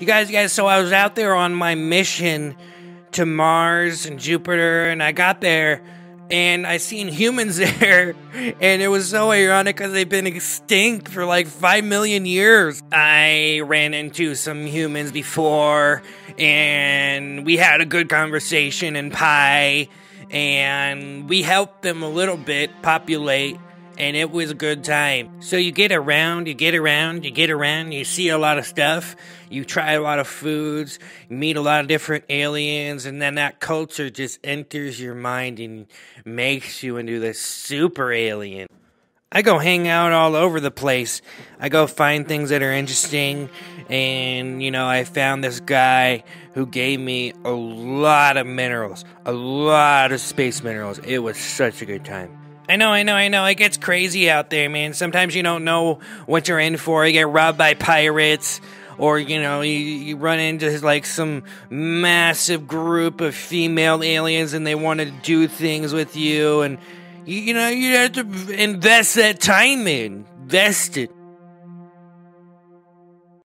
You guys, you guys, so I was out there on my mission to Mars and Jupiter, and I got there and I seen humans there, and it was so ironic because they've been extinct for like five million years. I ran into some humans before, and we had a good conversation in Pi, and we helped them a little bit populate and it was a good time. So you get around, you get around, you get around, you see a lot of stuff, you try a lot of foods, you meet a lot of different aliens, and then that culture just enters your mind and makes you into this super alien. I go hang out all over the place. I go find things that are interesting. And, you know, I found this guy who gave me a lot of minerals, a lot of space minerals. It was such a good time. I know, I know, I know. It gets crazy out there, man. Sometimes you don't know what you're in for. You get robbed by pirates, or you know, you, you run into like some massive group of female aliens, and they want to do things with you, and you, you know, you have to invest that time in. Invest it.